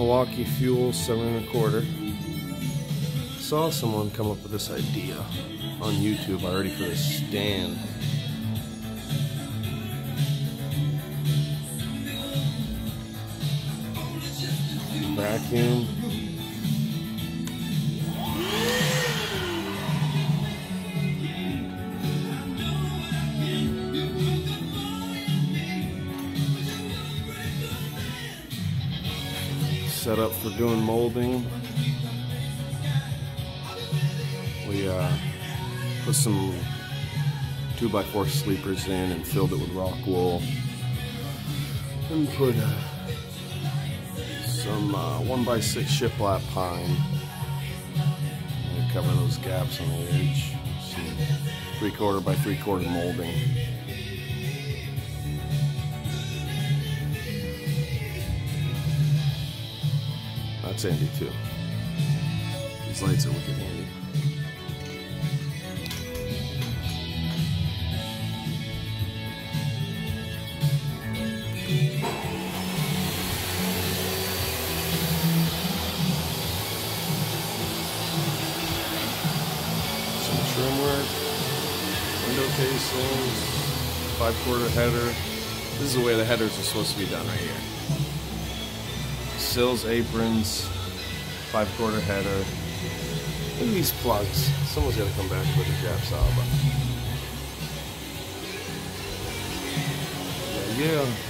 Milwaukee Fuel 7 and a quarter. Saw someone come up with this idea on YouTube already for this stand. Vacuum. Set up for doing molding. We uh, put some 2x4 sleepers in and filled it with rock wool. And put uh, some uh, 1x6 shiplap pine. And cover those gaps on the edge. Some 3 quarter by 3 quarter molding. That's handy too. These lights are wicked handy. Some trim work, window casings, five quarter header. This is the way the headers are supposed to be done right here. Sills, aprons, five quarter header. Look at these plugs. Someone's got to come back with a saw. But yeah, yeah.